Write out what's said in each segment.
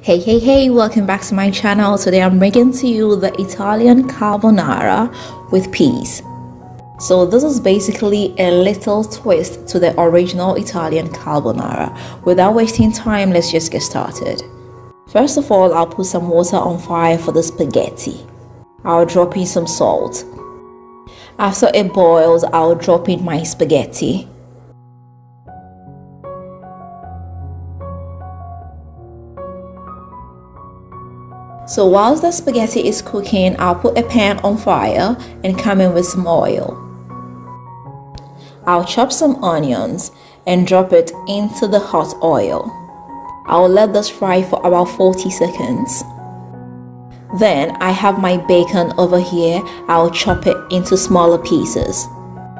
Hey hey hey welcome back to my channel. Today I'm bringing to you the Italian carbonara with peas. So this is basically a little twist to the original Italian carbonara. Without wasting time let's just get started. First of all I'll put some water on fire for the spaghetti. I'll drop in some salt. After it boils I'll drop in my spaghetti So whilst the spaghetti is cooking, I'll put a pan on fire and come in with some oil. I'll chop some onions and drop it into the hot oil. I'll let this fry for about 40 seconds. Then I have my bacon over here. I'll chop it into smaller pieces.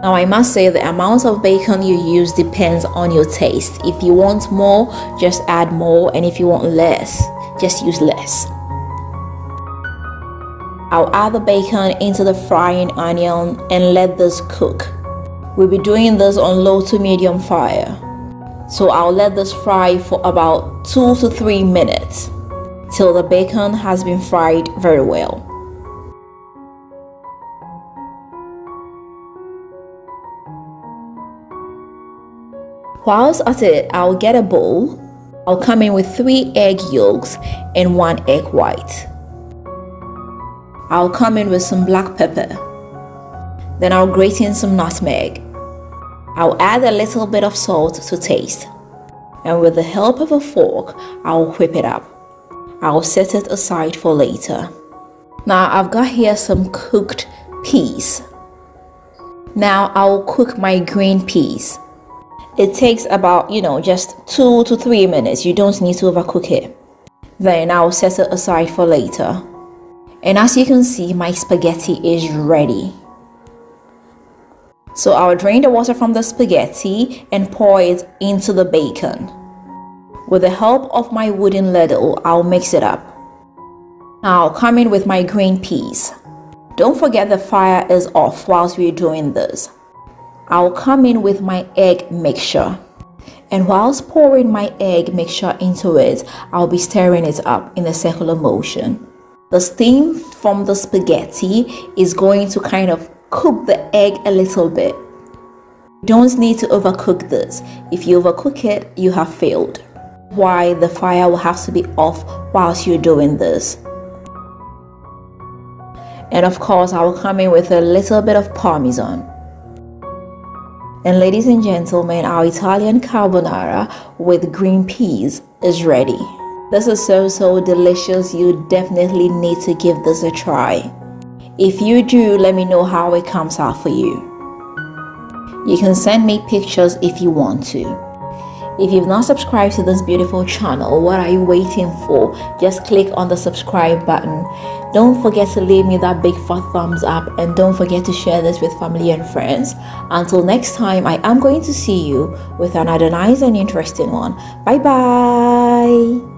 Now I must say the amount of bacon you use depends on your taste. If you want more, just add more and if you want less, just use less. I'll add the bacon into the frying onion and let this cook. We'll be doing this on low to medium fire. So I'll let this fry for about 2 to 3 minutes till the bacon has been fried very well. Whilst at it, I'll get a bowl. I'll come in with 3 egg yolks and 1 egg white. I'll come in with some black pepper. Then I'll grate in some nutmeg. I'll add a little bit of salt to taste. And with the help of a fork, I'll whip it up. I'll set it aside for later. Now I've got here some cooked peas. Now I'll cook my green peas. It takes about, you know, just two to three minutes. You don't need to overcook it. Then I'll set it aside for later. And as you can see, my spaghetti is ready. So I'll drain the water from the spaghetti and pour it into the bacon. With the help of my wooden ladle, I'll mix it up. Now I'll come in with my green peas. Don't forget the fire is off whilst we're doing this. I'll come in with my egg mixture. And whilst pouring my egg mixture into it, I'll be stirring it up in a circular motion. The steam from the spaghetti is going to kind of cook the egg a little bit. You don't need to overcook this. If you overcook it, you have failed. Why the fire will have to be off whilst you're doing this. And of course, I will come in with a little bit of parmesan. And ladies and gentlemen, our Italian carbonara with green peas is ready. This is so so delicious. You definitely need to give this a try. If you do, let me know how it comes out for you. You can send me pictures if you want to. If you've not subscribed to this beautiful channel, what are you waiting for? Just click on the subscribe button. Don't forget to leave me that big fat thumbs up and don't forget to share this with family and friends. Until next time, I am going to see you with another nice and interesting one. Bye bye.